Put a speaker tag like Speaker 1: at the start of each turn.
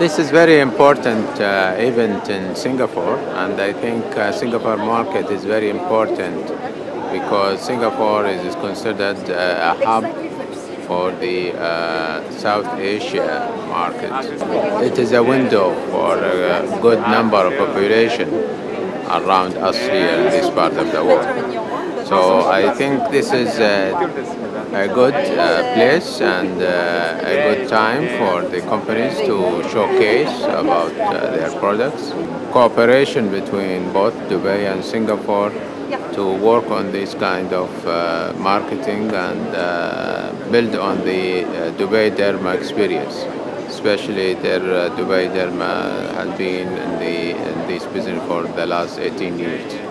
Speaker 1: This is very important uh, event in Singapore, and I think uh, Singapore market is very important because Singapore is considered uh, a hub for the uh, South Asia market. It is a window for a good number of population around us here in this part of the world. So I think this is a, a good uh, place and uh, a time for the companies to showcase about uh, their products. Cooperation between both Dubai and Singapore to work on this kind of uh, marketing and uh, build on the uh, Dubai Derma experience. Especially their uh, Dubai Derma has been in, the, in this business for the last 18 years.